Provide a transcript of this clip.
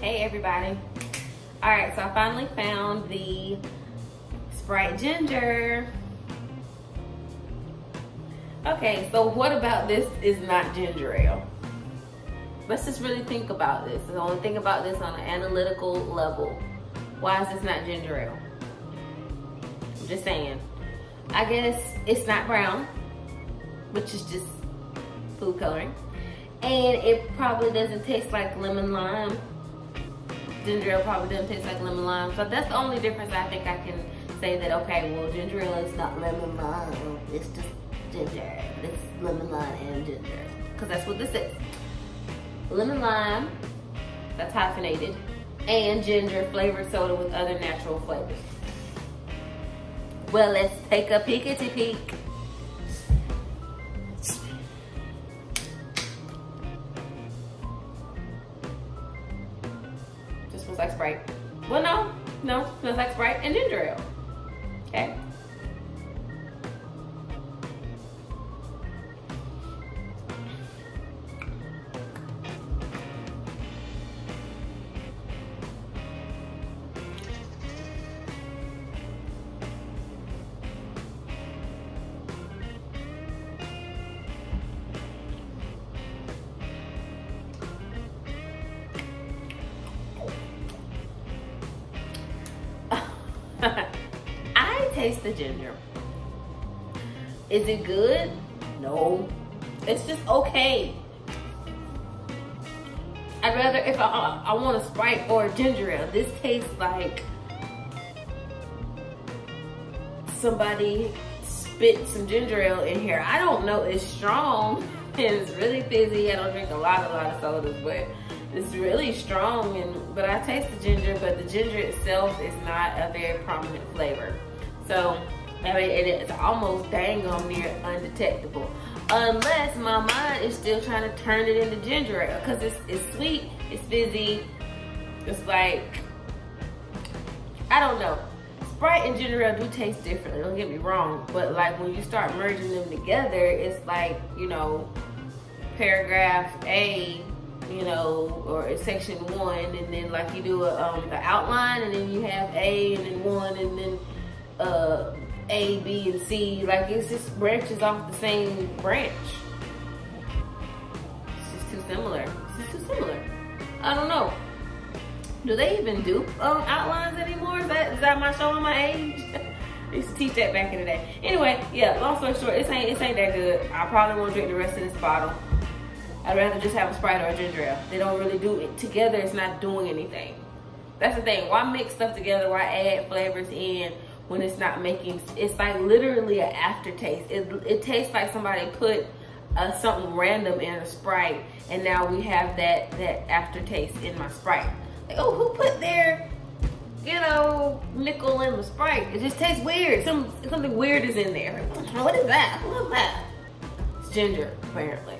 Hey everybody. All right, so I finally found the Sprite Ginger. Okay, so what about this is not ginger ale? Let's just really think about this. Want to think about this on an analytical level. Why is this not ginger ale? I'm just saying. I guess it's not brown, which is just food coloring. And it probably doesn't taste like lemon lime ginger ale probably doesn't taste like lemon lime. So that's the only difference I think I can say that, okay, well, ginger ale is not lemon lime. It's just ginger. It's lemon lime and ginger. Because that's what this is. Lemon lime, that's hyphenated, and ginger flavored soda with other natural flavors. Well, let's take a peekity peek. Like Sprite. Well, no, no, smells like Sprite and ginger ale. Taste the ginger. Is it good? No. It's just okay. I'd rather, if I, I want a Sprite or a ginger ale, this tastes like somebody spit some ginger ale in here. I don't know, it's strong and it's really fizzy. I don't drink a lot, a lot of sodas, but it's really strong and but I taste the ginger, but the ginger itself is not a very prominent flavor. So I mean it's almost dang on near undetectable. Unless my mind is still trying to turn it into ginger ale because it's it's sweet, it's fizzy, it's like I don't know. Sprite and ginger ale do taste differently, don't get me wrong. But like when you start merging them together, it's like, you know, paragraph A you know, or section one, and then like you do a, um, the outline, and then you have A, and then one, and then uh, A, B, and C. Like it's just branches off the same branch. It's just too similar. It's just too similar. I don't know. Do they even do um, outlines anymore? Is that is that my showing my age? I used to teach that back in the day. Anyway, yeah. Long story short, it ain't it ain't that good. I probably won't drink the rest of this bottle. I'd rather just have a Sprite or a ginger ale. They don't really do it together. It's not doing anything. That's the thing. Why mix stuff together? Why add flavors in when it's not making? It's like literally an aftertaste. It it tastes like somebody put uh, something random in a Sprite, and now we have that that aftertaste in my Sprite. Like, oh, who put their you know nickel in the Sprite? It just tastes weird. Some something weird is in there. What is that? What is that? It's ginger, apparently.